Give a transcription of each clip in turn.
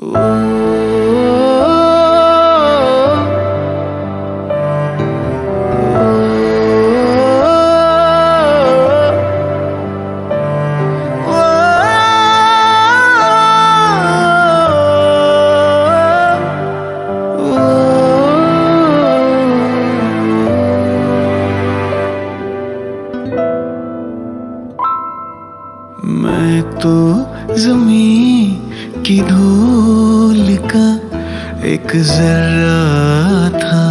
Ooh. मैं तो जमी की धूल का एक जर्रा था।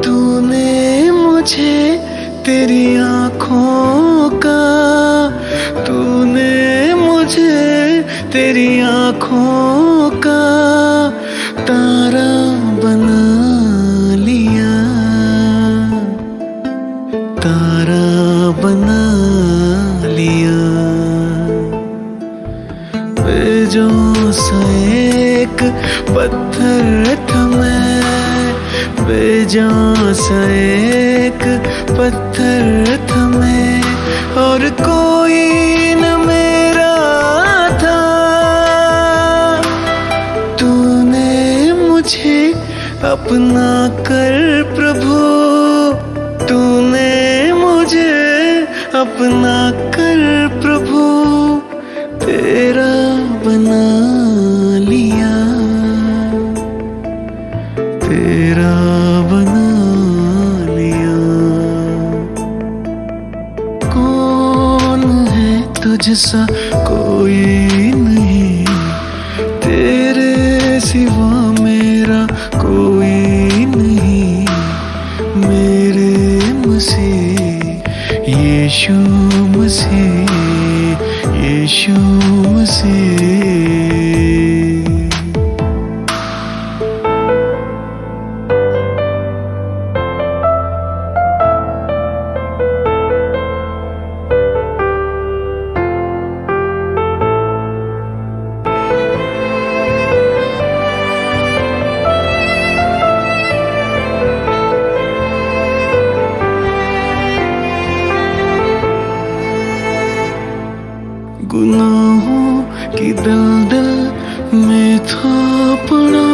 तूने मुझे तेरी आँखों का, तूने मुझे तेरी आँखों का तारा बना पत्थर था मैं बेजान सा एक पत्थर था मैं और कोई न मेरा था। तूने मुझे अपना कर प्रभु, तूने मुझे अपना कर प्रभु। बना लिया। कौन है तुझसा? कोई नहीं। तेरे सिवा मेरा कोई नहीं। मेरे मसीह, यीशु मसीह यीशु मसीह। गुनाहों की दलदल में था पड़ा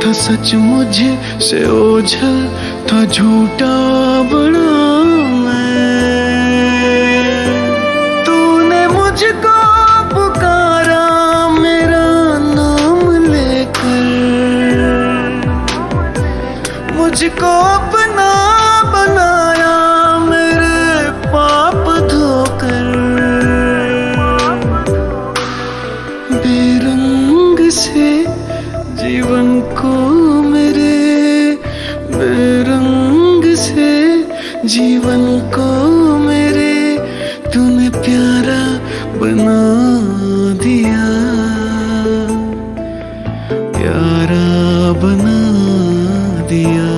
था सच मुझे से ओझल, था झूठा बड़ा मैं पुकारा, मेरा नाम लेकर। अपना बनाया रंग से जीवन को मेरे तूने प्यारा बना दिया। प्यारा बना दिया।